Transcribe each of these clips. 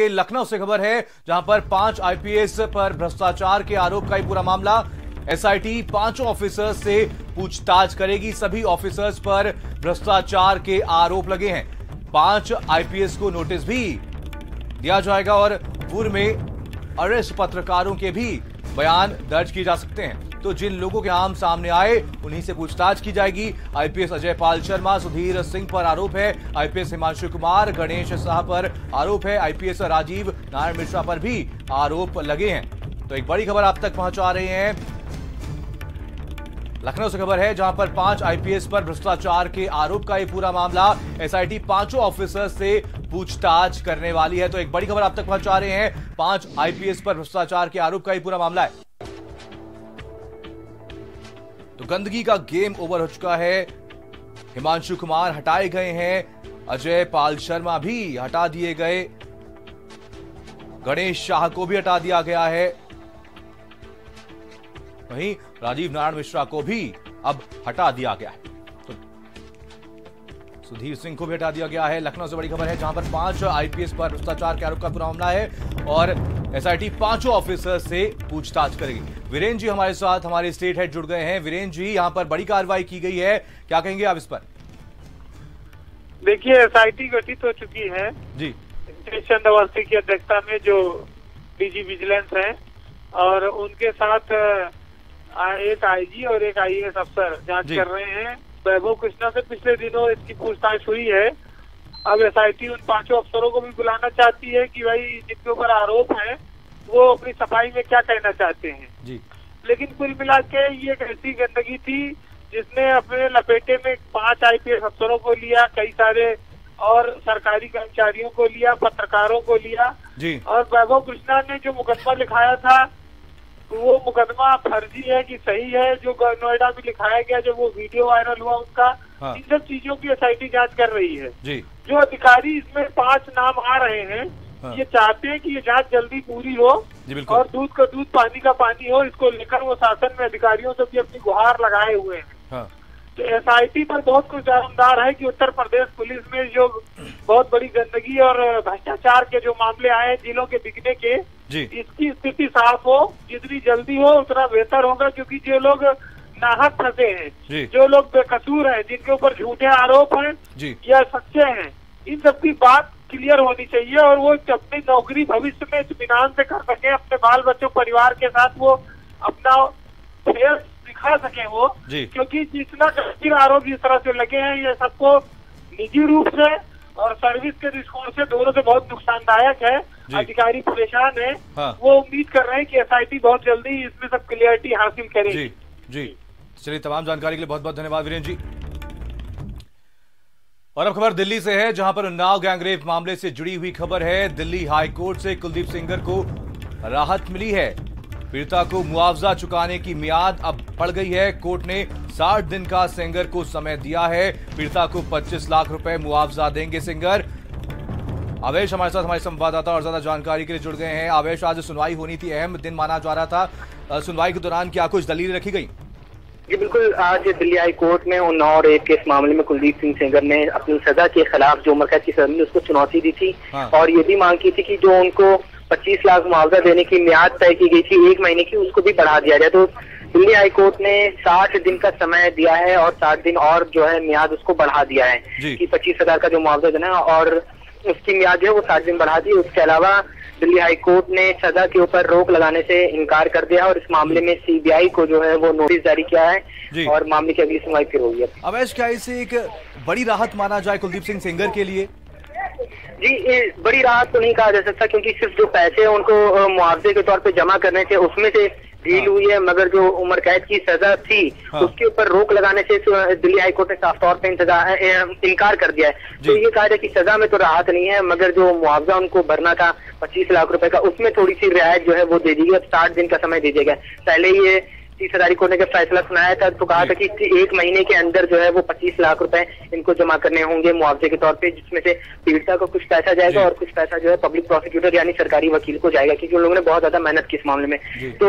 के लखनऊ से खबर है, जहाँ पर पाँच आईपीएस पर भ्रष्टाचार के आरोप का ही पूरा मामला। एसआईटी पाँचों ऑफिसर्स से पूछताछ करेगी। सभी ऑफिसर्स पर भ्रष्टाचार के आरोप लगे हैं। पाँच आईपीएस को नोटिस भी दिया जाएगा और पूर्व में अरेस्ट पत्रकारों के भी बयान दर्ज किए जा सकते हैं। तो जिन लोगों के नाम सामने आए, उन्हीं से पूछताछ की जाएगी। आईपीएस अजय पाल शर्मा, सुधीर सिंह पर आरोप है। आईपीएस हिमांशु कुमार, गणेश शाह पर आरोप है। आईपीएस राजीव नारायण मिश्रा पर भी आरोप लगे हैं। तो एक बड़ी खबर आप तक पहुँचा रहे हैं। लखनऊ से खबर है, जहाँ पर पाँच आईपीएस पर भ्रष्टाचार के आरोप का ये पूरा मामला एसआईटी पाँचों ऑफिसर से पूछताछ करने वाली है। तो एक बड़ी खबर आप तक पहुँचा रहे हैं। पाँच आईपीएस पर भ्रष्टाचार के आरोप का ये पूरा मामला है। तो गंदगी का गेम ओवर हो चुका है। हिमांशु कुमार हटाए गए हैं। अजय पाल शर्मा भी हटा दिए गए। गणेश शाह को भी हटा दिया गया है। वहीं राजीव नारायण मिश्रा को भी अब हटा दिया गया है। तो सुधीर सिंह को भी हटा दिया गया है। लखनऊ से बड़ी खबर है, जहाँ पर पाँच आईपीएस पर भ्रष्टाचार के आरोप का पूरा मामला है और एसआईटी पाँचों ऑफिसर से पूछताछ करेगी। वीरेंद्र जी हमारे साथ हमारे स्टेट हेड जुड़ गए हैं। वीरेंद्र जी यहाँ पर बड़ी कार्रवाई की गई है। क्या कहेंगे आप इस पर? देखिए एसआईटी गठित हो चुकी है। जी। चंद अवस्थी की अध्यक्षता में जो डीजी विजिलेंस है और उनके साथ एक आईजी और एक आईएएस अफसर जाँच कर रहे हैं। वैभव कृष्णा से पिछले दिनों इसकी पूछताछ हुई है। अब एसआईटी उन पाँचों अफसरों को भी बुलाना चाहती है कि भाई जिनके ऊपर आरोप है वो अपनी सफ़ाई में क्या कहना चाहते हैं। जी। लेकिन कुल मिला के ये एक ऐसी गंदगी थी जिसने अपने लपेटे में पाँच आईपीएस अफसरों को लिया कई सारे और सरकारी कर्मचारियों को लिया पत्रकारों को लिया। जी। और वैभव कृष्णा ने जो मुकदमा लिखाया था वो मुकदमा फर्जी है कि सही है जो नोएडा में लिखाया गया जो वो वीडियो वायरल हुआ उसका हाँ। इन सब चीज़ों की एसआईटी जाँच कर रही है। जी। जो अधिकारी इसमें पाँच नाम आ रहे हैं हाँ। ये चाहते हैं कि ये जाँच जल्दी पूरी हो जी और दूध का दूध पानी का पानी हो इसको लेकर वो शासन में अधिकारियों से भी अपनी गुहार लगाए हुए हैं। हाँ। तो एसआईटी पर बहुत कुछ दारोमदार है कि उत्तर प्रदेश पुलिस में जो बहुत बड़ी गंदगी और भ्रष्टाचार के जो मामले आए हैं जिलों के बिकने के जी। इसकी स्थिति साफ़ हो जितनी जल्दी हो उतना बेहतर होगा क्योंकि जो लोग नाहक फंसे। हैं। जो। लोग बेकसूर हैं जिनके ऊपर झूठे आरोप हैं या सच्चे हैं इन सब की बात क्लियर होनी चाहिए और वो अपनी नौकरी भविष्य में इतमान से कर सके अपने बाल बच्चों परिवार के साथ वो अपना फेस दिखा सके वो। क्योंकि जितना गंभीर आरोप जिस तरह से लगे हैं ये सबको निजी रूप से और सर्विस के दृष्टिकोण से दोनों से बहुत नुकसानदायक है। अधिकारी परेशान है। हाँ। वो उम्मीद कर रहे हैं कि एसआईटी बहुत जल्दी इसमें सब क्लियरिटी हासिल करेगी। जी जी। चलिए, तमाम जानकारी के लिए बहुत बहुत धन्यवाद वीरेंद्र जी। और अब खबर दिल्ली से है, जहाँ पर उन्नाव गैंगरेप मामले से जुड़ी हुई खबर है। दिल्ली हाई कोर्ट से कुलदीप सिंगर को राहत मिली है। पीड़िता को मुआवजा चुकाने की मियाद अब बढ़ गई है। कोर्ट ने 60 दिन का सिंगर को समय दिया है। पीड़िता को 25 लाख रुपए मुआवजा देंगे सिंगर। आवेश हमारे साथ, हमारे संवाददाता और ज़्यादा जानकारी के लिए जुड़ गए हैं। आवेश, आज सुनवाई होनी थी, अहम दिन माना जा रहा था। सुनवाई के दौरान क्या कुछ दलील रखी गई? जी बिल्कुल आज दिल्ली हाई कोर्ट में उन्नाव रेप के इस मामले में कुलदीप सिंह सेंगर ने अपनी सजा के खिलाफ जो उम्र कैद की सजा मिली उसको चुनौती दी थी हाँ। और ये भी मांग की थी कि जो उनको 25 लाख मुआवजा देने की मियाद तय की गई थी एक महीने की उसको भी बढ़ा दिया जाए तो दिल्ली हाई कोर्ट ने 60 दिन का समय दिया है और 60 दिन और जो है मियाद उसको बढ़ा दिया है। कि पच्चीस हज़ार का जो मुआवजा देना है और उसकी म्याद जो है वो साठ दिन बढ़ा दी उसके अलावा दिल्ली हाई कोर्ट ने सजा के ऊपर रोक लगाने से इनकार कर दिया और इस मामले में सीबीआई को जो है वो नोटिस जारी किया है और मामले की अगली सुनवाई फिर होगी अब। अवैश क्या इसे एक बड़ी राहत माना जाए कुलदीप सिंह सेंगर के लिए? जी ये बड़ी राहत तो नहीं कहा जा सकता क्योंकि सिर्फ़ जो पैसे उनको मुआवजे के तौर पे जमा करने थे उसमें से डील हाँ। हुई है मगर जो उम्र कैद की सजा थी हाँ। उसके ऊपर रोक लगाने से दिल्ली हाईकोर्ट ने साफ़ तौर पर इनकार कर दिया है तो ये कहा जाए की सजा में तो राहत नहीं है मगर जो मुआवजा उनको भरना था पच्चीस लाख रुपए का उसमें थोड़ी सी रियायत जो है वो दे दी गई अब साठ दिन का समय दे दिया गया पहले ये तीस हज़ार कोर्ट ने जब फैसला सुनाया था तो कहा था कि एक महीने के अंदर जो है वो पच्चीस लाख रुपए इनको जमा करने होंगे मुआवजे के तौर पे जिसमें से पीड़िता को कुछ पैसा जाएगा और कुछ पैसा जो है पब्लिक प्रोसिक्यूटर यानी सरकारी वकील को जाएगा क्योंकि उन लोगों ने बहुत ज़्यादा मेहनत की इस मामले में। तो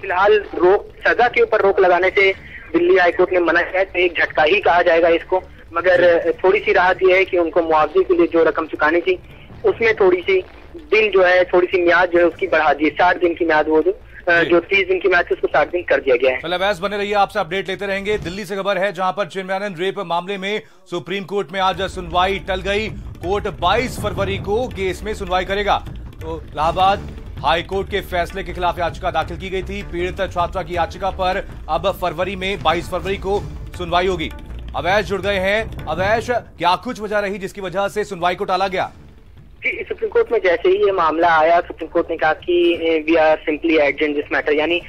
फ़िलहाल रोक सजा के ऊपर रोक लगाने से दिल्ली हाईकोर्ट ने मना किया है तो एक झटका ही कहा जाएगा इसको। मगर थोड़ी सी राहत यह है कि उनको मुआवजे के लिए जो रकम चुकानी थी उसमें थोड़ी सी दिन जो है थोड़ी सी म्याद जो है उसकी बढ़ा दी साठ दिन की म्याद वो जो जो। तीस दिन की मैच उसको साठ दिन कर दिया गया है। मतलब ऐस बने रहिए आपसे अपडेट लेते रहेंगे। दिल्ली से खबर है जहाँ पर चिन्मयानंद रेप मामले में सुप्रीम कोर्ट में आज सुनवाई टल गई। कोर्ट 22 फरवरी को केस में सुनवाई करेगा। तो इलाहाबाद हाई कोर्ट के फैसले के खिलाफ याचिका दाखिल की गई थी। पीड़ित छात्रा की याचिका पर अब फरवरी में 22 फरवरी को सुनवाई होगी। अवैश जुड़ गए हैं। अवैश क्या कुछ वजह रही जिसकी वजह से सुनवाई को टाला गया? सुप्रीम कोर्ट में जैसे ही ये मामला आया सुप्रीम कोर्ट ने कहा कि we are simply adjourned this matter यानी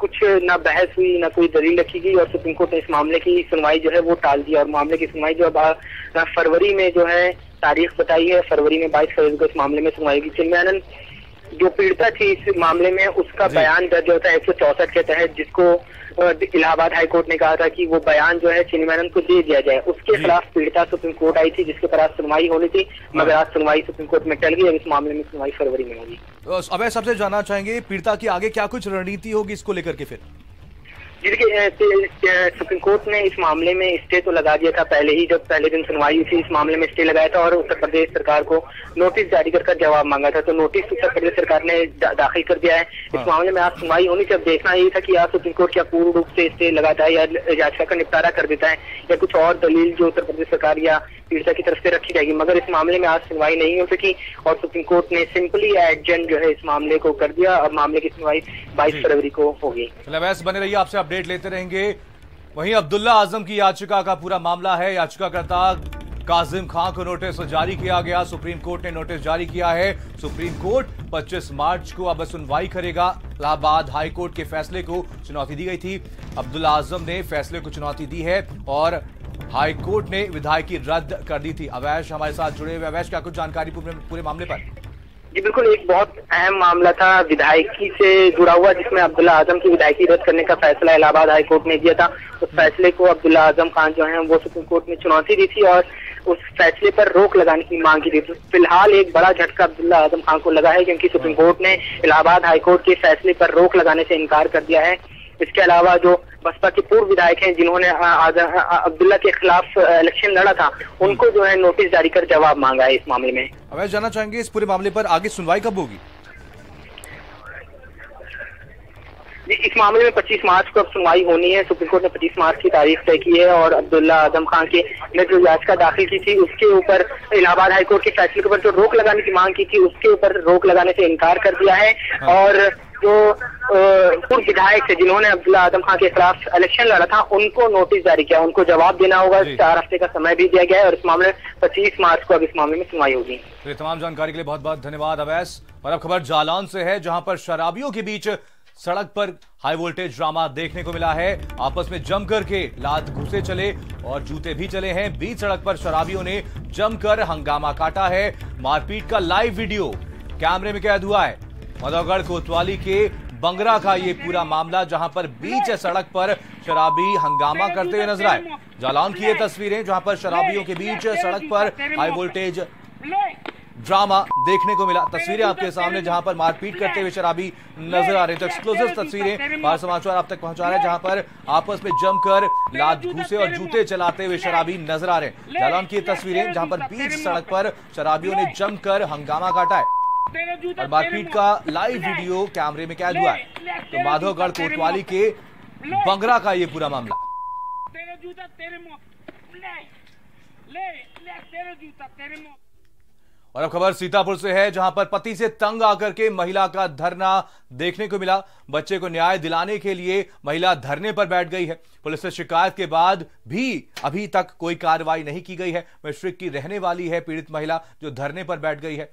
कुछ ना बहस हुई ना कोई दलील रखी गई और सुप्रीम कोर्ट ने इस मामले की सुनवाई जो है वो टाल दी और मामले की सुनवाई जो अब फरवरी में जो है तारीख बताई है फरवरी में बाईस फरवरी को इस मामले में सुनवाई की चिन्मयानंद जो पीड़िता थी इस मामले में उसका बयान दर्ज होता है एक के तहत जिसको इलाहाबाद हाईकोर्ट ने कहा था कि वो बयान जो है चिन्मयानंद को दे दिया जाए। उसके खिलाफ पीड़िता सुप्रीम कोर्ट आई थी जिसके पर आज सुनवाई होनी थी मगर आज सुनवाई सुप्रीम कोर्ट में टल गई अब इस मामले में सुनवाई फरवरी में होगी। अब सबसे जानना चाहेंगे पीड़िता की आगे क्या कुछ रणनीति होगी इसको लेकर के फिर? देखिए सुप्रीम कोर्ट ने इस मामले में स्टे तो लगा दिया था। पहले ही जब पहले दिन सुनवाई हुई थी इस मामले में स्टे लगाया था और उत्तर प्रदेश सरकार को नोटिस जारी कर जवाब मांगा था। तो नोटिस उत्तर प्रदेश सरकार ने दा, दाखिल कर दिया है। इस हाँ। मामले में आज सुनवाई होनी चाहिए। देखना यही था कि आज सुप्रीम कोर्ट क्या पूर्ण रूप से स्टे लगाता है या याचिका का निपटारा कर देता है या कुछ और दलील जो उत्तर प्रदेश सरकार या पीड़िता की तरफ़ से रखी जाएगी। मगर इस मामले में आज सुनवाई नहीं हो सकी और सुप्रीम कोर्ट ने सिंपली एडजेंट जो है इस मामले को कर दिया। अब मामले की सुनवाई बाईस फरवरी को होगी। बने रहिए आपसे अपडेट लेते रहेंगे। वहीं अब्दुल्ला आज़म की याचिका का पूरा मामला है। याचिकाकर्ता काजिम खान को नोटिस जारी किया गया। सुप्रीम कोर्ट ने नोटिस जारी किया है। सुप्रीम कोर्ट 25 मार्च को अब सुनवाई करेगा। इलाहाबाद हाई कोर्ट के फैसले को चुनौती दी गई थी। अब्दुल्ला आज़म ने फैसले को चुनौती दी है और हाई कोर्ट ने विधायकी रद्द कर दी थी। अवैश हमारे साथ जुड़े हुए अवैश क्या कुछ जानकारी पूरे मामले पर? जी बिल्कुल एक बहुत अहम मामला था विधायकी से जुड़ा हुआ जिसमें अब्दुल्ला आज़म की विधायकी रद्द करने का फैसला इलाहाबाद हाई कोर्ट ने दिया था। उस फैसले को अब्दुल्ला आज़म खान जो है वो सुप्रीम कोर्ट में चुनौती दी थी और उस फैसले पर रोक लगाने की मांग की थी। तो फ़िलहाल एक बड़ा झटका अब्दुल्ला आज़म खान को लगा है क्योंकि सुप्रीम कोर्ट ने इलाहाबाद हाईकोर्ट के फैसले पर रोक लगाने से इनकार कर दिया है। इसके अलावा जो बसपा के पूर्व विधायक हैं जिन्होंने अब्दुल्ला के खिलाफ इलेक्शन लड़ा था। उनको जो है नोटिस जारी कर जवाब मांगा है इस मामले में। अब जानना चाहेंगे इस पूरे मामले पर आगे सुनवाई कब होगी? जी इस मामले में 25 मार्च को अब सुनवाई होनी है। सुप्रीम कोर्ट ने 25 मार्च की तारीख तय की है और अब्दुल्ला आज़म खान के ने जो याचिका दाखिल की थी। उसके ऊपर इलाहाबाद हाईकोर्ट के फैसले के ऊपर जो रोक लगाने की मांग की थी उसके ऊपर रोक लगाने से इनकार कर दिया है। हाँ। और जो पूर्व विधायक थे जिन्होंने अब्दुल्ला आज़म खान के खिलाफ इलेक्शन लड़ा था उनको नोटिस जारी किया उनको जवाब देना होगा। चार हफ़्ते का समय भी दिया गया है और इस मामले में पच्चीस मार्च को अब इस मामले में सुनवाई होगी। तो तमाम जानकारी के लिए बहुत बहुत धन्यवाद अवैस। और अब खबर जालौन से है जहाँ पर शराबियों के बीच सड़क पर हाई वोल्टेज ड्रामा देखने को मिला है। आपस में जमकर के लात घुसे चले और जूते भी चले हैं। बीच सड़क पर शराबियों ने जमकर हंगामा काटा है। मारपीट का लाइव वीडियो कैमरे में कैद हुआ है। मधौगढ़ कोतवाली के बंगरा का ये पूरा मामला, जहाँ पर बीच सड़क पर शराबी हंगामा करते हुए नज़र आए। जालौन की ये तस्वीरें, जहाँ पर शराबियों के बीच सड़क पर हाई वोल्टेज ड्रामा देखने को मिला। तस्वीरें आपके सामने, जहाँ पर मारपीट करते हुए शराबी नज़र आ रहे हैं। तो एक्सक्लूसिव तस्वीरें भारत समाचार आप तक पहुँचा रहे हैं, जहाँ पर आपस में जमकर लात घूसे और जूते चलाते हुए शराबी नज़र आ रहे हैं। जालौन की तस्वीरें, जहाँ पर बीच सड़क पर शराबियों ने जमकर हंगामा काटा है। और मारपीट का लाइव वीडियो कैमरे में कैद हुआ? है तो माधवगढ़ कोतवाली के बंगरा का ये पूरा मामला। और अब खबर सीतापुर से है जहाँ पर पति से तंग आकर के महिला का धरना देखने को मिला। बच्चे को न्याय दिलाने के लिए महिला धरने पर बैठ गई है। पुलिस से शिकायत के बाद भी अभी तक कोई कार्रवाई नहीं की गई है। मिश्रिक की रहने वाली है पीड़ित महिला जो धरने पर बैठ गई है।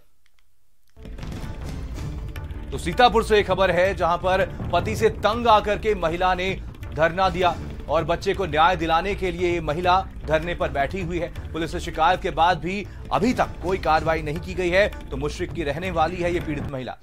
तो सीतापुर से एक खबर है जहाँ पर पति से तंग आकर के महिला ने धरना दिया और बच्चे को न्याय दिलाने के लिए महिला धरने पर बैठी हुई है। पुलिस से शिकायत के बाद भी अभी तक कोई कार्रवाई नहीं की गई है तो मुश्रिक की रहने वाली है ये पीड़ित महिला।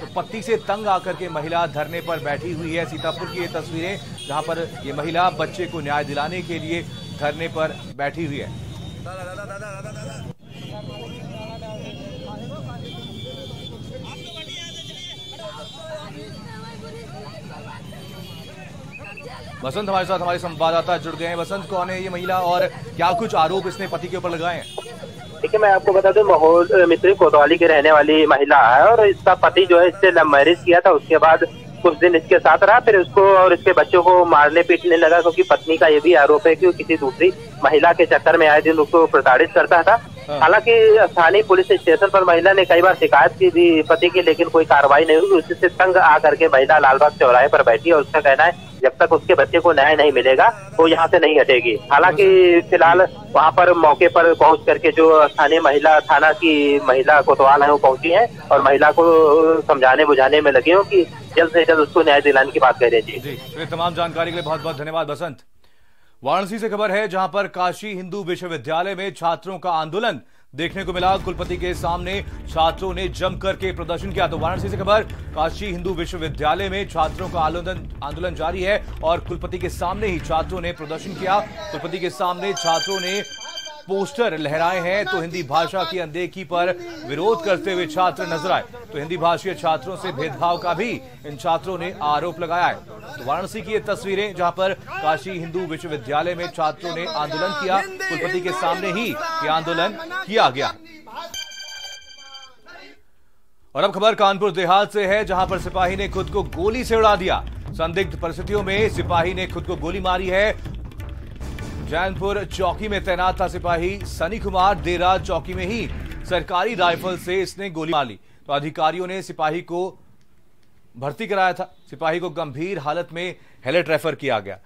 तो पति से तंग आकर के महिला धरने पर बैठी हुई है। सीतापुर की ये तस्वीरें, जहाँ पर ये महिला बच्चे को न्याय दिलाने के लिए धरने पर बैठी हुई है। बसंत हमारे साथ, हमारे संवाददाता जुड़ गए हैं। बसंत कौन है ये महिला और क्या कुछ आरोप इसने पति के ऊपर लगाए हैं? देखिए, मैं आपको बता दूँ, माहौल मित्री कोतवाली की रहने वाली महिला है और इसका पति जो है, इससे लव मैरिज किया था। उसके बाद कुछ दिन इसके साथ रहा, फिर उसको और इसके बच्चों को मारने पीटने लगा, क्योंकि पत्नी का ये भी आरोप है कि वो किसी दूसरी महिला के चक्कर में आए दिन उसको प्रताड़ित करता था। हालाँकि स्थानीय पुलिस स्टेशन पर महिला ने कई बार शिकायत की थी पति की लेकिन कोई कार्रवाई नहीं हुई। उससे तंग आकर के महिला लालबाग चौराहे पर बैठी और उसका कहना है जब तक उसके बच्चे को न्याय नहीं मिलेगा वो यहाँ से नहीं हटेगी। हालाँकि फ़िलहाल वहाँ पर मौके पर पहुँच करके जो स्थानीय महिला थाना की महिला कोतवाल है वो पहुँची है और महिला को समझाने बुझाने में लगी हूँ की जल्द से जल्द उसको न्याय दिलाने की बात कह रहे जी। जी तमाम जानकारी के लिए बहुत बहुत धन्यवाद बसंत। वाराणसी से खबर है, जहाँ पर काशी हिंदू विश्वविद्यालय में छात्रों का आंदोलन देखने को मिला। कुलपति के सामने छात्रों ने जम करके प्रदर्शन किया। तो वाराणसी से खबर, काशी हिंदू विश्वविद्यालय में छात्रों का आंदोलन आंदोलन जारी है और कुलपति के सामने ही छात्रों ने प्रदर्शन किया। कुलपति के सामने छात्रों ने पोस्टर लहराए हैं तो हिंदी भाषा की अनदेखी पर विरोध करते हुए छात्र नज़र आए। तो हिंदी भाषीय छात्रों से भेदभाव का भी इन छात्रों ने आरोप लगाया है। तो वाराणसी की ये तस्वीरें, जहाँ पर काशी हिंदू विश्वविद्यालय में छात्रों ने आंदोलन किया, कुलपति के सामने ही ये आंदोलन किया गया। और अब खबर कानपुर देहात से है, जहाँ पर सिपाही ने खुद को गोली से उड़ा दिया। संदिग्ध परिस्थितियों में सिपाही ने खुद को गोली मारी है जैनपुर चौकी में तैनात था सिपाही सनी कुमार, देर रात चौकी में ही सरकारी राइफल से इसने गोली मार ली। तो अधिकारियों ने सिपाही को भर्ती कराया था। सिपाही को गंभीर हालत में हेलेट रेफर किया गया।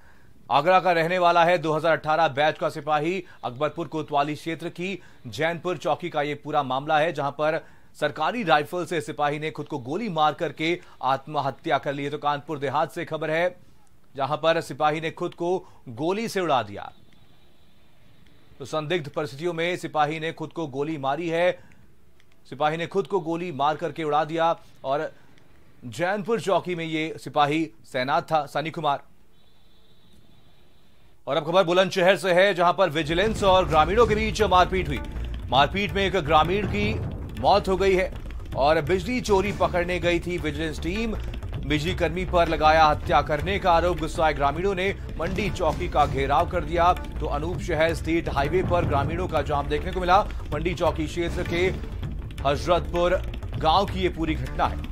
आगरा का रहने वाला है 2018 बैच का सिपाही अकबरपुर कोतवाली क्षेत्र की जैनपुर चौकी का यह पूरा मामला है, जहाँ पर सरकारी राइफल से सिपाही ने खुद को गोली मार करके आत्महत्या कर ली है। तो कानपुर देहात से खबर है, जहाँ पर सिपाही ने खुद को गोली से उड़ा दिया। तो संदिग्ध परिस्थितियों में सिपाही ने खुद को गोली मारी है। सिपाही ने खुद को गोली मार करके उड़ा दिया और जैनपुर चौकी में ये सिपाही तैनात था, सनी कुमार। और अब खबर बुलंदशहर से है, जहाँ पर विजिलेंस और ग्रामीणों के बीच मारपीट हुई। मारपीट में एक ग्रामीण की मौत हो गई है और बिजली चोरी पकड़ने गई थी विजिलेंस टीम। बिजली कर्मी पर लगाया हत्या करने का आरोप गुस्साए ग्रामीणों ने। मंडी चौकी का घेराव कर दिया तो अनूप शहर स्टेट हाईवे पर ग्रामीणों का जाम देखने को मिला। मंडी चौकी क्षेत्र के हजरतपुर गाँव की ये पूरी घटना है।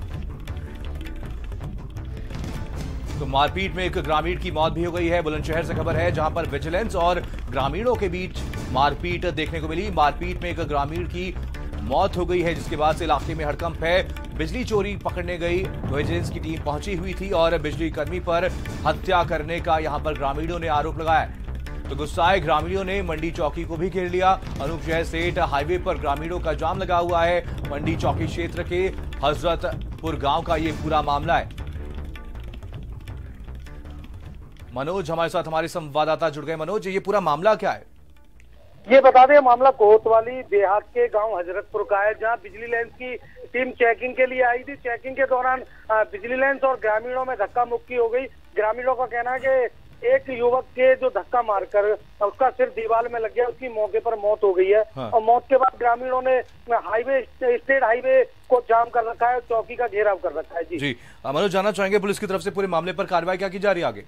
तो मारपीट में एक ग्रामीण की मौत भी हो गई है। बुलंदशहर से खबर है, जहाँ पर विजिलेंस और ग्रामीणों के बीच मारपीट देखने को मिली। मारपीट में एक ग्रामीण की मौत हो गई है, जिसके बाद से इलाके में हड़कंप है। बिजली चोरी पकड़ने गई। विजिलेंस की टीम पहुँची हुई थी और बिजली कर्मी पर हत्या करने का यहाँ पर ग्रामीणों ने आरोप लगाया। तो गुस्साए ग्रामीणों ने मंडी चौकी को भी घेर लिया। अनूप शहर सेठ हाईवे पर ग्रामीणों का जाम लगा हुआ है। मंडी चौकी क्षेत्र के हजरतपुर गाँव का ये पूरा मामला है। मनोज, हमारे साथ हमारे संवाददाता जुड़ गए। मनोज, ये पूरा मामला क्या है? ये बता दें मामला कोतवाली देहात के गाँव हजरतपुर का है जहाँ बिजली लाइन की टीम चेकिंग के लिए आई थी। चेकिंग के दौरान बिजली लाइन और ग्रामीणों में धक्का मुक्की हो गई। ग्रामीणों का कहना है कि एक युवक के जो धक्का मारकर उसका सिर दीवार में लग गया उसकी मौके पर मौत हो गई है। हाँ। और मौत के बाद ग्रामीणों ने हाईवे स्टेट हाईवे को जाम कर रखा है चौकी का घेराव कर रखा है। जी। जी मनोज जानना चाहेंगे पुलिस की तरफ़ से पूरे मामले पर कार्रवाई क्या की जा रही है आगे?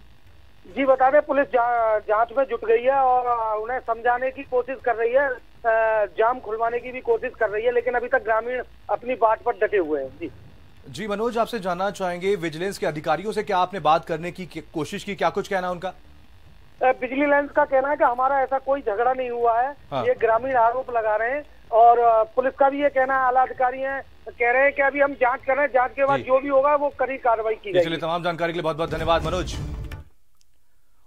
जी बता दें पुलिस जाँच में जुट गई है और उन्हें समझाने की कोशिश कर रही है। जाम खुलवाने की भी कोशिश कर रही है लेकिन अभी तक ग्रामीण अपनी बात पर डटे हुए हैं। जी। जी मनोज आपसे जानना चाहेंगे विजिलेंस के अधिकारियों से क्या आपने बात करने की कोशिश की क्या कुछ कहना उनका? बिजली लाइन का कहना है कि हमारा ऐसा कोई झगड़ा नहीं हुआ है। हाँ। ये ग्रामीण आरोप लगा रहे हैं और पुलिस का भी ये कहना है आला अधिकारी हैं कह रहे हैं कि अभी हम जाँच कर रहे हैं जाँच के बाद जो। भी होगा वो कड़ी कार्रवाई की जाएगी। तमाम जानकारी के लिए बहुत बहुत धन्यवाद मनोज।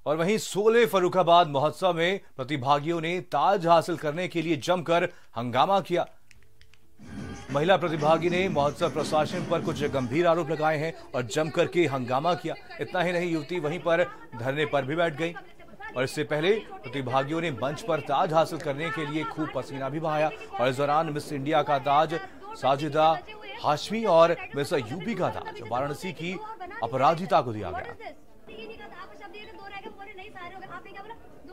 और वहीं सोलह फरुखाबाद महोत्सव में प्रतिभागियों ने ताज हासिल करने के लिए जमकर हंगामा किया। महिला प्रतिभागी ने महोत्सव प्रशासन पर कुछ गंभीर आरोप लगाए हैं और जमकर के हंगामा किया। इतना ही नहीं, युवती वहीं पर धरने पर भी बैठ गई। और इससे पहले प्रतिभागियों ने मंच पर ताज हासिल करने के लिए खूब पसीना भी बहाया। और इस दौरान मिस इंडिया का ताज, साजिदा हाशमी और मिस यूपी का ताज, वाराणसी की अपराधिता को दिया गया।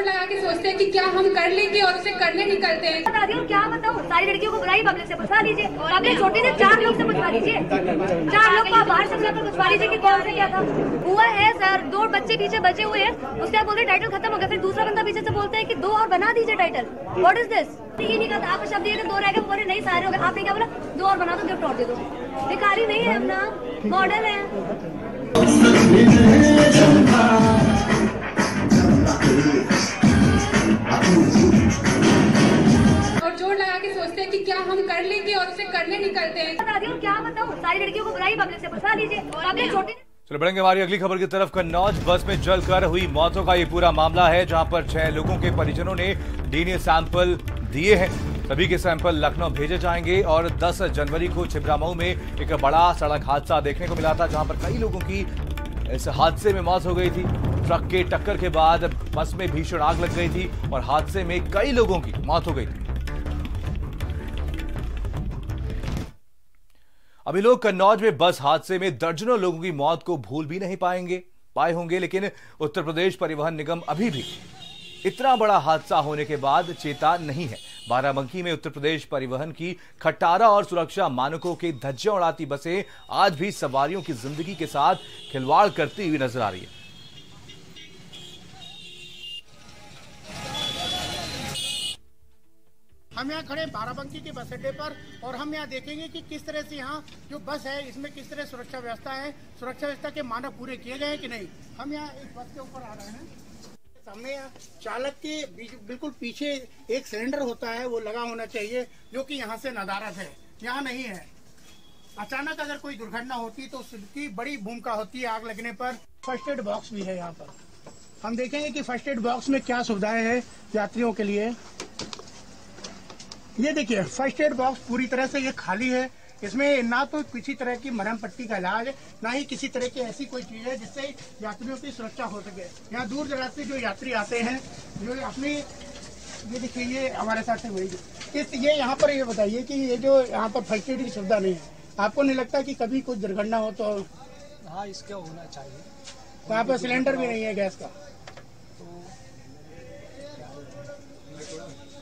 ज़ोर लगा के सोचते हैं कि क्या हम कर लेंगे और उसे करने निकलते हैं। बता दिया क्या बताऊँ? सारी लड़कियों को बुलाई पब्लिक से पूछवा लीजिए पब्लिक छोटी से चार लोग से पूछवा लीजिए चार लोग को बाहर से पूछवा लीजिए कि कौन से क्या था। हुआ है सर दो बच्चे पीछे बचे हुए हैं। उसके बाद बोलते टाइटल खत्म हो गया फिर दूसरा बंदा पीछे से बोलते हैं कि दो और बना दीजिए टाइटल वॉट इज़ दिस ये नहीं कहा आप शब्द ये दो रह गए बोले नहीं सारे हो गए। आपने क्या बोला? दो और बना दो गिफ्ट और दे दो। भिखारी नहीं है अपना। मॉडल है। और ज़ोर लगा के सोचते हैं कि क्या हम कर लेंगे और उसे करने निकलते हैं। बता दिया क्या बताऊँ सारी लड़कियों को बुलाई पब्लिक से पूछवा लीजिए छोटी चलो बढ़ेंगे हमारी अगली खबर की तरफ़। कन्नौज बस में जलकर हुई मौतों का ये पूरा मामला है जहाँ पर छह लोगों के परिजनों ने डीएनए सैंपल दिए हैं। सभी के सैंपल लखनऊ भेजे जाएँगे और 10 जनवरी को छिबरामऊ में एक बड़ा सड़क हादसा देखने को मिला था जहाँ पर कई लोगों की इस हादसे में मौत हो गई थी। ट्रक के टक्कर के बाद बस में भीषण आग लग गई थी और हादसे में कई लोगों की मौत हो गई थी। अभी लोग कन्नौज में बस हादसे में दर्जनों लोगों की मौत को भूल भी नहीं पाएँगे, पाए होंगे, लेकिन उत्तर प्रदेश परिवहन निगम अभी भी इतना बड़ा हादसा होने के बाद चेता नहीं है। बाराबंकी में उत्तर प्रदेश परिवहन की खटारा और सुरक्षा मानकों के धज्जे उड़ाती बसें आज भी सवारियों की ज़िंदगी के साथ खिलवाड़ करती हुई नज़र आ रही है। हम यहाँ खड़े बाराबंकी के बस अड्डे पर और हम यहाँ देखेंगे कि किस तरह से यहाँ जो बस है, इसमें किस तरह सुरक्षा व्यवस्था है, सुरक्षा व्यवस्था के मानक पूरे किए गए हैं कि नहीं? हम यहाँ इस बस के ऊपर आ रहे हैं। यहाँ चालक के बिल्कुल पीछे एक सिलेंडर होता है, वो लगा होना चाहिए, जो कि यहाँ से नदारत है। यहाँ नहीं है। अचानक अगर कोई दुर्घटना होती तो उसकी बड़ी भूमिका होती है आग लगने पर। फ़र्स्ट एड बॉक्स भी है यहाँ पर। हम देखेंगे कि फ़र्स्ट एड बॉक्स में क्या सुविधाएँ हैं यात्रियों के लिए। ये देखिए फ़र्स्ट एड बॉक्स पूरी तरह से ये खाली है। इसमें ना तो किसी तरह की मरम पट्टी का इलाज है ना ही किसी तरह की ऐसी कोई चीज़ है जिससे यात्रियों की सुरक्षा हो सके। यहाँ दूर दराज से जो यात्री आते हैं जो अपनी ये देखिए ये हमारे साथ है वही। इस ये यहाँ पर ये बताइए कि ये जो यहाँ पर फ़र्स्ट एड की सुविधा नहीं है आपको नहीं लगता कि कभी कुछ दुर्घटना हो तो हाँ इसका होना चाहिए। तो यहाँ पर सिलेंडर भी नहीं है गैस का।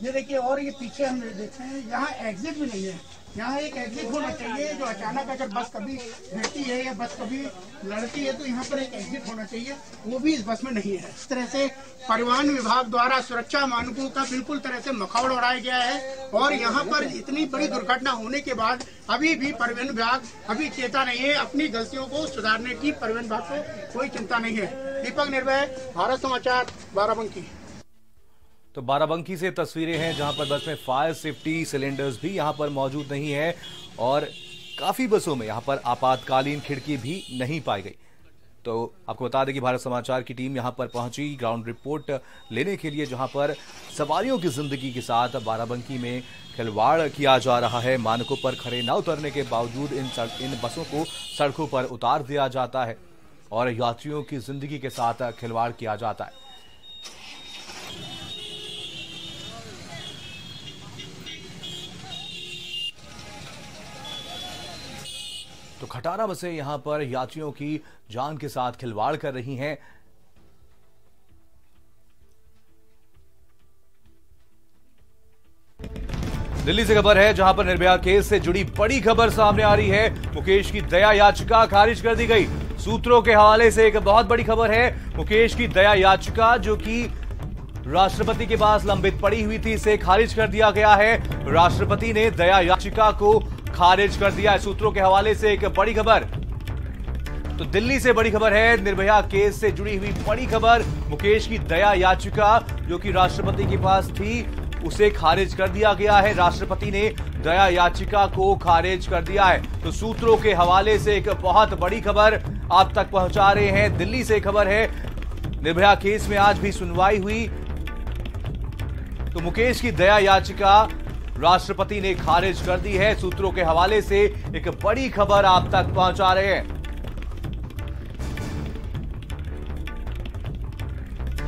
ये देखिए, और ये पीछे हम देखते हैं, यहाँ एग्जिट भी नहीं है। यहाँ एक एग्जिट होना चाहिए जो अचानक अगर बस कभी गिरती है या बस कभी लड़ती है तो यहाँ पर एक एग्जिट होना चाहिए। वो भी इस बस में नहीं है। इस तरह से परिवहन विभाग द्वारा सुरक्षा मानकों का बिल्कुल तरह से मखौड़ उड़ाया गया है, और यहाँ पर इतनी बड़ी दुर्घटना होने के बाद अभी भी परिवहन विभाग अभी चेता नहीं है, अपनी गलतियों को सुधारने की परिवहन विभाग को कोई चिंता नहीं है। दीपक निर्भय, भारत समाचार, बाराबंकी। तो बाराबंकी से तस्वीरें हैं, जहाँ पर बस में फायर सेफ्टी सिलेंडर्स भी यहाँ पर मौजूद नहीं है और काफ़ी बसों में यहाँ पर आपातकालीन खिड़की भी नहीं पाई गई। तो आपको बता दें कि भारत समाचार की टीम यहाँ पर पहुँची ग्राउंड रिपोर्ट लेने के लिए, जहाँ पर सवारियों की ज़िंदगी के साथ बाराबंकी में खिलवाड़ किया जा रहा है। मानकों पर खड़े न उतरने के बावजूद इन सड़- इन बसों को सड़कों पर उतार दिया जाता है और यात्रियों की ज़िंदगी के साथ खिलवाड़ किया जाता है। तो खटारा बसें यहाँ पर यात्रियों की जान के साथ खिलवाड़ कर रही हैं। दिल्ली से खबर है, जहाँ पर निर्भया केस से जुड़ी बड़ी खबर सामने आ रही है। मुकेश की दया याचिका खारिज कर दी गई। सूत्रों के हवाले से एक बहुत बड़ी खबर है, मुकेश की दया याचिका जो कि राष्ट्रपति के पास लंबित पड़ी हुई थी, इसे खारिज कर दिया गया है। राष्ट्रपति ने दया याचिका को खारिज कर दिया है सूत्रों के हवाले से एक बड़ी खबर। तो दिल्ली से बड़ी खबर है, निर्भया केस से जुड़ी हुई बड़ी खबर। मुकेश की दया याचिका जो कि राष्ट्रपति के पास थी, उसे खारिज कर दिया गया है। राष्ट्रपति ने दया याचिका को खारिज कर दिया है। तो सूत्रों के हवाले से एक बहुत बड़ी खबर आप तक पहुँचा रहे हैं। दिल्ली से खबर है, निर्भया केस में आज भी सुनवाई हुई। तो मुकेश की दया याचिका राष्ट्रपति ने खारिज कर दी है सूत्रों के हवाले से। एक बड़ी खबर आप तक पहुँचा रहे हैं।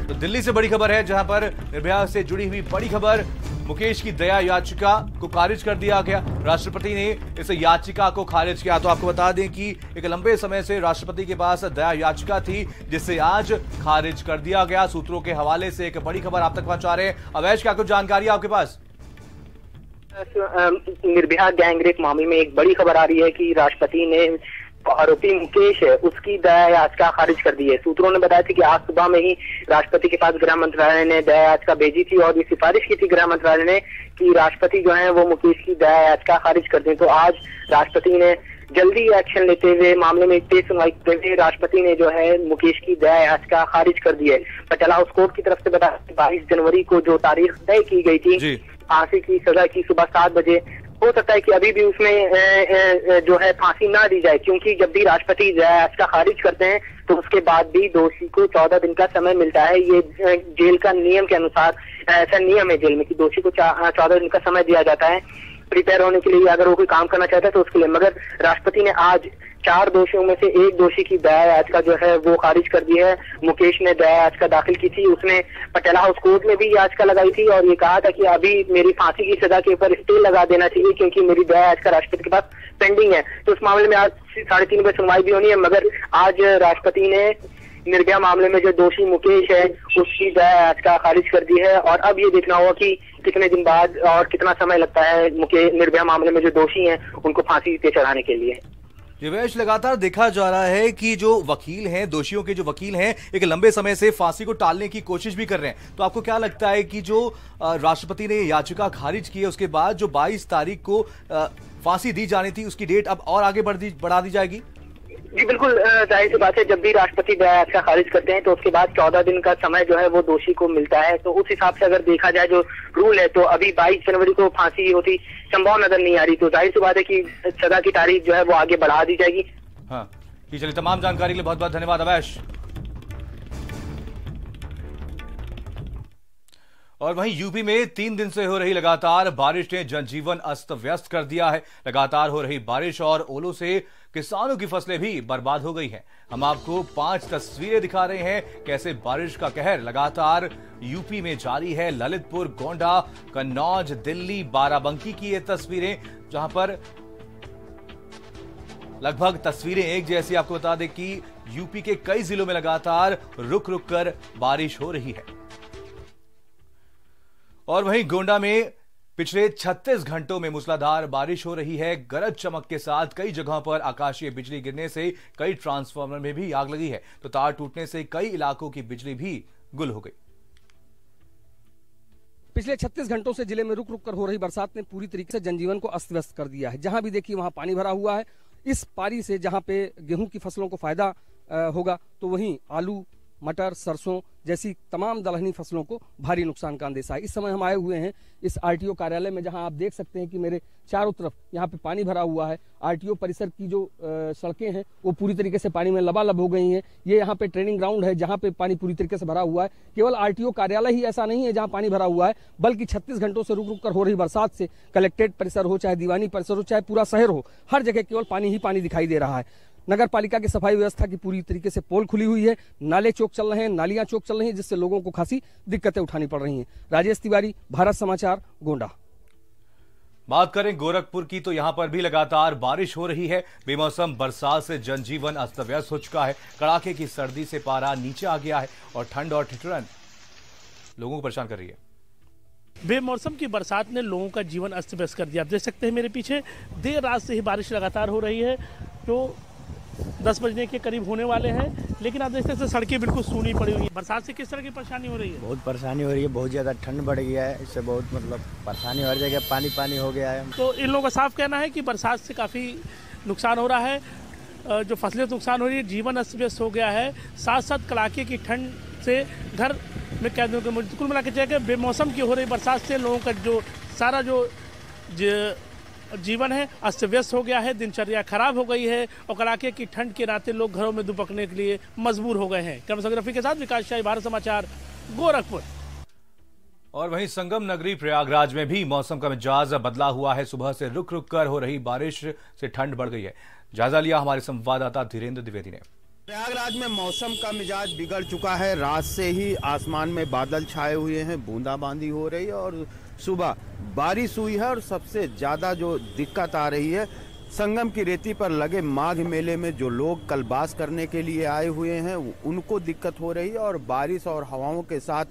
तो दिल्ली से बड़ी खबर है, जहाँ पर निर्भया से जुड़ी हुई बड़ी खबर। मुकेश की दया याचिका को खारिज कर दिया गया। राष्ट्रपति ने इस याचिका को खारिज किया। तो आपको बता दें कि एक लंबे समय से राष्ट्रपति के पास दया याचिका थी, जिसे आज खारिज कर दिया गया। सूत्रों के हवाले से एक बड़ी खबर आप तक पहुँचा रहे हैं। अवैश, क्या कुछ जानकारी आपके पास? निर्भया गैंगरेप मामले में एक बड़ी खबर आ रही है कि राष्ट्रपति ने आरोपी मुकेश है उसकी दया याचिका खारिज कर दी है। सूत्रों ने बताया था कि आज सुबह में ही राष्ट्रपति के पास गृह मंत्रालय ने दया याचिका भेजी थी और ये सिफारिश की थी गृह मंत्रालय ने कि राष्ट्रपति जो है, वो मुकेश की दया याचिका खारिज कर दें। तो आज राष्ट्रपति ने जल्दी एक्शन लेते हुए मामले में तेज सुनवाई करते हुए राष्ट्रपति ने जो है, मुकेश की दया याचिका खारिज कर दी है। पटियाला हाउस कोर्ट की तरफ़ से बताया बाईस जनवरी को जो तारीख तय की गई थी फांसी की सजा की सुबह सात बजे। हो सकता है कि अभी भी उसमें जो है फांसी ना दी जाए, क्योंकि जब भी राष्ट्रपति याचिका खारिज करते हैं तो उसके बाद भी दोषी को चौदह दिन का समय मिलता है। ये जेल का नियम के अनुसार ऐसा नियम है जेल में कि दोषी को चौदह दिन का समय दिया जाता है। प्रिपेयर होने के लिए अगर वो कोई काम करना चाहता है तो उसके लिए। मगर राष्ट्रपति ने आज चार दोषियों में से एक दोषी की दया याचिका जो है वो खारिज कर दी है। मुकेश ने दया याचिका दाखिल की थी। उसने पटेला हाउस कोर्ट में भी याचिका लगाई थी और ये कहा था कि अभी मेरी फांसी की सजा के ऊपर स्टे लगा देना चाहिए क्योंकि मेरी दया याचिका राष्ट्रपति के पास पेंडिंग है। तो उस मामले में आज साढ़े तीन बजे सुनवाई भी होनी है, मगर आज राष्ट्रपति ने निर्भया मामले में जो दोषी मुकेश है, उसकी दया याचिका खारिज कर दी है। और अब ये देखना होगा कि कितने दिन बाद और कितना समय लगता है मुकेश निर्भया मामले में जो दोषी हैं, उनको फांसी पे चढ़ाने के लिए। दिवेश लगातार देखा जा रहा है कि जो वकील हैं, दोषियों के जो वकील हैं, एक लंबे समय से फांसी को टालने की कोशिश भी कर रहे हैं। तो आपको क्या लगता है कि जो राष्ट्रपति ने याचिका खारिज की है, उसके बाद जो 22 तारीख को फांसी दी जानी थी, उसकी डेट अब और आगे बढ़ दी, बढ़ा दी जाएगी? जी, बिल्कुल ज़ाहिर सी बात है, जब भी राष्ट्रपति याचिका खारिज करते हैं तो उसके बाद चौदह दिन का समय जो है, वो दोषी को मिलता है। तो उस हिसाब से अगर देखा जाए जो रूल है तो अभी बाईस जनवरी को फांसी होती संभव नज़र नहीं आ रही। तो ज़ाहिर सी बात है कि सजा की तारीख जो है, वो आगे बढ़ा दी जाएगी। हाँ चलिए, तमाम जानकारी के लिए बहुत बहुत धन्यवाद, अवैश। और वहीं यूपी में तीन दिन से हो रही लगातार बारिश ने जनजीवन अस्त व्यस्त कर दिया है। लगातार हो रही बारिश और ओलों से किसानों की फ़सलें भी बर्बाद हो गई हैं। हम आपको पाँच तस्वीरें दिखा रहे हैं, कैसे बारिश का कहर लगातार यूपी में जारी है। ललितपुर, गोंडा, कन्नौज, दिल्ली, बाराबंकी की ये तस्वीरें, जहाँ पर लगभग तस्वीरें एक जैसी आपको बता दें कि यूपी के कई जिलों में लगातार रुक रुक कर बारिश हो रही है। और वहीं गोंडा में पिछले 36 घंटों में मूसलाधार बारिश हो रही है। गरज चमक के साथ कई जगहों पर आकाशीय बिजली गिरने से कई ट्रांसफार्मर में भी आग लगी है। तो तार टूटने से कई इलाकों की बिजली भी गुल हो गई। पिछले 36 घंटों से ज़िले में रुक रुक कर हो रही बरसात ने पूरी तरीके से जनजीवन को अस्त व्यस्त कर दिया है। जहाँ भी देखिए, वहाँ पानी भरा हुआ है। इस पारी से जहाँ पे गेहूँ की फ़सलों को फ़ायदा होगा तो वहीं आलू मटर, सरसों जैसी तमाम दलहनी फ़सलों को भारी नुकसान का अंदेशा है। इस समय हम आए हुए हैं इस आरटीओ कार्यालय में, जहाँ आप देख सकते हैं कि मेरे चारों तरफ़ यहाँ पे पानी भरा हुआ है। आरटीओ परिसर की जो सड़कें हैं, वो पूरी तरीके से पानी में लबालब हो गई हैं। ये यहाँ पे ट्रेनिंग ग्राउंड है, जहाँ पे पानी पूरी तरीके से भरा हुआ है। केवल आरटीओ कार्यालय ही ऐसा नहीं है जहाँ पानी भरा हुआ है, बल्कि छत्तीस घंटों से रुक रुक कर हो रही बरसात से। कलेक्ट्रेट परिसर हो, चाहे दीवानी परिसर हो, चाहे पूरा शहर हो, हर जगह केवल पानी ही पानी दिखाई दे रहा है। नगर पालिका की सफ़ाई व्यवस्था की पूरी तरीके से पोल खुली हुई है। नाले चौक चल रहे हैं नालियाँ चौक चल रही हैं जिससे लोगों को खासी दिक्कतें उठानी पड़ रही हैं। राजेश तिवारी भारत समाचार गोंडा। बात करें गोरखपुर की तो यहाँ पर भी लगातार बारिश हो रही है। बेमौसम बरसात से जनजीवन अस्त व्यस्त हो चुका है। कड़ाके की सर्दी से पारा नीचे आ गया है और ठंड और ठिठुरन लोगों को परेशान कर रही है। बेमौसम की बरसात ने लोगों का जीवन अस्त व्यस्त कर दिया। आप देख सकते हैं मेरे पीछे देर रात से ही बारिश लगातार हो रही है। तो दस बजने के करीब होने वाले हैं लेकिन आप देख सकते सड़कें बिल्कुल सूनी पड़ी हुई है। बरसात से किस तरह की परेशानी हो रही है? बहुत परेशानी हो रही है बहुत ज़्यादा ठंड बढ़ गया है इससे बहुत मतलब परेशानी हर जगह पानी पानी हो गया है। तो इन लोगों का साफ़ कहना है कि बरसात से काफ़ी नुकसान हो रहा है जो फ़सलें तो नुकसान हो रही है जीवन अस्त व्यस्त हो गया है। साथ साथ कड़ाके की ठंड से घर में कह कैदियों के कुल मिला के बेमौसम की हो रही बरसात से लोगों का जो सारा जो जो जीवन है अस्त व्यस्त हो गया है दिनचर्या खराब हो गई है और कड़ाके की ठंड के नाते लोग घरों में दुपकने के लिए मजबूर हो गए हैं। कर्मसोग्राफी के साथ विकास शाही भारत समाचार गोरखपुर। और वहीं संगम नगरी प्रयागराज में भी मौसम का मिजाज बदला हुआ है। सुबह से रुक रुक कर हो रही बारिश से ठंड बढ़ गई है। जायजा लिया हमारे संवाददाता धीरेन्द्र द्विवेदी ने। प्रयागराज में मौसम का मिजाज बिगड़ चुका है। रात से ही आसमान में बादल छाए हुए हैं बूंदाबांदी हो रही है और सुबह बारिश हुई है और सबसे ज़्यादा जो दिक्कत आ रही है, संगम की रेती पर लगे माघ मेले में जो लोग कल बास करने के लिए आए हुए हैं उनको दिक्कत हो रही है और बारिश और हवाओं के साथ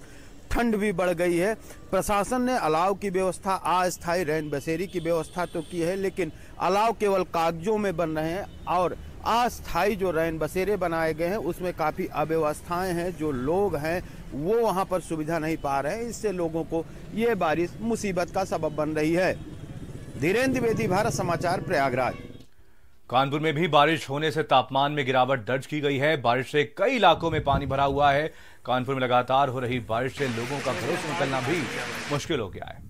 ठंड भी बढ़ गई है। प्रशासन ने अलाव की व्यवस्था, अस्थायी रैन बसेरी की व्यवस्था तो की है, लेकिन अलाव केवल कागजों में बन रहे हैं और अस्थायी जो रैन बसेरे बनाए गए हैं, उसमें काफ़ी अव्यवस्थाएँ हैं, जो लोग हैं वो वहाँ पर सुविधा नहीं पा रहे हैं। इससे लोगों को ये बारिश मुसीबत का सबब बन रही है। धीरेन्द्र द्विवेदी भारत समाचार, प्रयागराज। कानपुर में भी बारिश होने से तापमान में गिरावट दर्ज की गई है। बारिश से कई इलाकों में पानी भरा हुआ है। कानपुर में लगातार हो रही बारिश से लोगों का भरोसा निकलना भी मुश्किल हो गया है।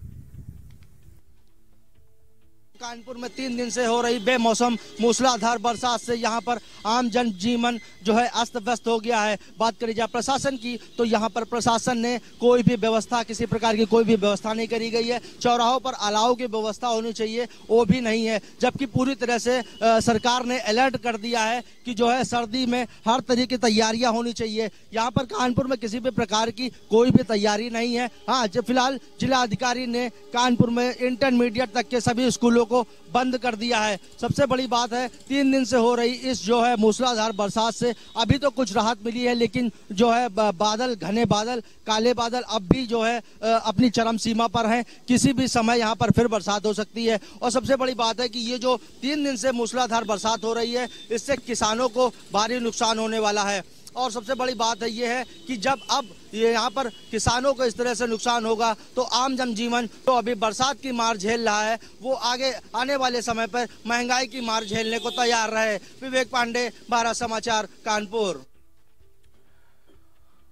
कानपुर में तीन दिन से हो रही बेमौसम मूसलाधार बरसात से यहाँ पर आम जन जीवन जो है अस्त व्यस्त हो गया है। बात करी जाए प्रशासन की तो यहाँ पर प्रशासन ने कोई भी व्यवस्था किसी प्रकार की कोई भी व्यवस्था नहीं करी गई है। चौराहों पर अलाव की व्यवस्था होनी चाहिए वो भी नहीं है। जबकि पूरी तरह से आ, सरकार ने अलर्ट कर दिया है कि जो है सर्दी में हर तरह की तैयारियाँ होनी चाहिए। यहाँ पर कानपुर में किसी भी प्रकार की कोई भी तैयारी नहीं है। हाँ फ़िलहाल जिला अधिकारी ने कानपुर में इंटरमीडिएट तक के सभी स्कूलों को बंद कर दिया है। सबसे बड़ी बात है, तीन दिन से हो रही इस जो है मूसलाधार बरसात से अभी तो कुछ राहत मिली है, लेकिन जो है बादल, घने बादल, काले बादल अब भी जो है अपनी चरम सीमा पर हैं। किसी भी समय यहाँ पर फिर बरसात हो सकती है। और सबसे बड़ी बात है कि ये जो तीन दिन से मूसलाधार बरसात हो रही है, इससे किसानों को भारी नुकसान होने वाला है। और सबसे बड़ी बात है, ये है कि जब अब ये यहाँ पर किसानों को इस तरह से नुकसान होगा तो आम जनजीवन जो अभी बरसात की मार झेल रहा है, वो आगे आने वाले समय पर महँगाई की मार झेलने को तैयार रहे। विवेक पांडे, बारह समाचार, कानपुर।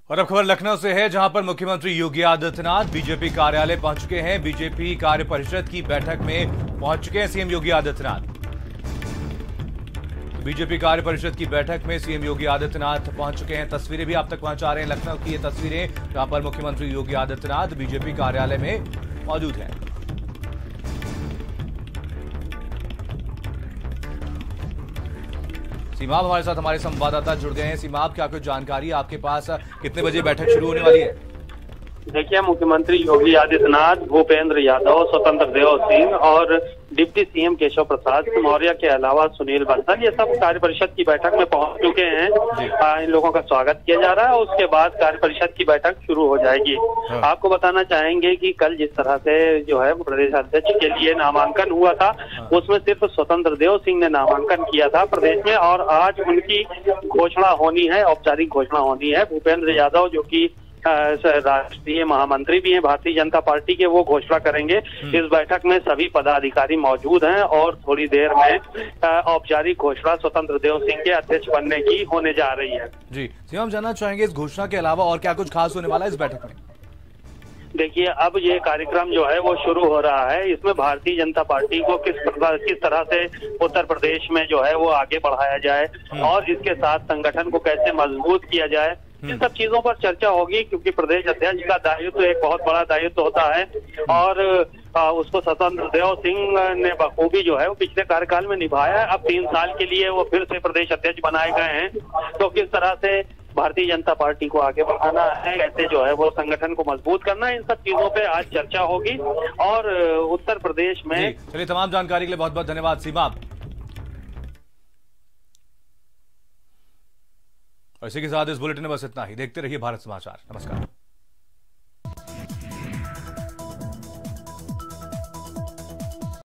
और अब खबर लखनऊ से है, जहाँ पर मुख्यमंत्री योगी आदित्यनाथ बीजेपी कार्यालय पहुँच चुके हैं। बीजेपी कार्य परिषद की बैठक में पहुँच चुके हैं सीएम योगी आदित्यनाथ। बीजेपी कार्य परिषद की बैठक में सीएम योगी आदित्यनाथ पहुँच चुके हैं। तस्वीरें भी आप तक पहुँचा रहे हैं। लखनऊ की ये तस्वीरें जहाँ पर मुख्यमंत्री योगी आदित्यनाथ बीजेपी कार्यालय में मौजूद हैं। सीमाब हमारे साथ हमारे संवाददाता जुड़ गए हैं। सीमाब क्या कुछ जानकारी आपके पास? कितने बजे बैठक शुरू होने वाली है? देखिए, मुख्यमंत्री योगी आदित्यनाथ, भूपेंद्र यादव, स्वतंत्र देव सिंह और डिप्टी सीएम केशव प्रसाद मौर्य के अलावा सुनील बंसल ये सब कार्य परिषद की बैठक में पहुँच चुके हैं। आ, इन लोगों का स्वागत किया जा रहा है उसके बाद कार्य परिषद की बैठक शुरू हो जाएगी। हाँ। आपको बताना चाहेंगे कि कल जिस तरह से जो है प्रदेश अध्यक्ष के लिए नामांकन हुआ था हाँ। उसमें सिर्फ़ स्वतंत्र देव सिंह ने नामांकन किया था प्रदेश में और आज उनकी घोषणा होनी है औपचारिक घोषणा होनी है। भूपेंद्र यादव जो की राष्ट्रीय महामंत्री भी हैं भारतीय जनता पार्टी के वो घोषणा करेंगे हम्म। इस बैठक में सभी पदाधिकारी मौजूद हैं और थोड़ी देर में औपचारिक घोषणा स्वतंत्र देव सिंह के अध्यक्ष बनने की होने जा रही है जी जी हम जानना चाहेंगे इस घोषणा के अलावा और क्या कुछ खास होने वाला है इस बैठक में देखिए अब ये कार्यक्रम जो है वो शुरू हो रहा है इसमें भारतीय जनता पार्टी को किस प्रकार किस तरह से उत्तर प्रदेश में जो है वो आगे बढ़ाया जाए हम्म। और इसके साथ संगठन को कैसे मज़बूत किया जाए इन। सब चीज़ों पर चर्चा होगी क्योंकि प्रदेश अध्यक्ष का दायित्व तो एक बहुत बड़ा दायित्व तो होता है। और आ, उसको स्वतंत्र देव सिंह ने बखूबी जो है वो पिछले कार्यकाल में निभाया। अब तीन साल के लिए वो फिर से प्रदेश अध्यक्ष बनाए गए हैं। तो किस तरह से भारतीय जनता पार्टी को आगे बढ़ाना है कैसे जो है वो संगठन को मज़बूत करना है इन सब चीज़ों पे आज चर्चा होगी। और उत्तर प्रदेश में चलिए तमाम जानकारी के लिए बहुत बहुत धन्यवाद। सीमा और इसी के साथ इस बुलेटिन में बस इतना ही। देखते रहिए भारत समाचार। नमस्कार।